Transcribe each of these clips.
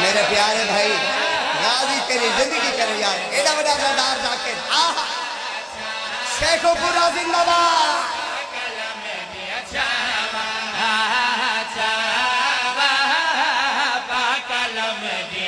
मेरे प्यारे भाई गाजी तेरी ज़िंदगी करे यार। एडा बड़ा सरदार जाकिर आहा। शेखोपुरा जिंदाबाद।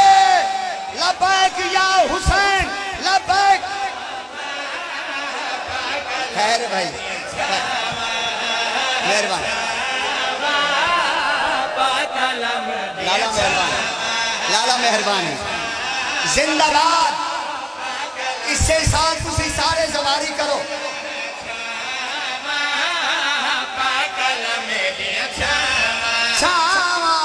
खैर भाई मेहरबान लाला मेहरबान लाला मेहरबान है जिंदाबाद इससे साथ तुम सारे जवारी करो। छावा।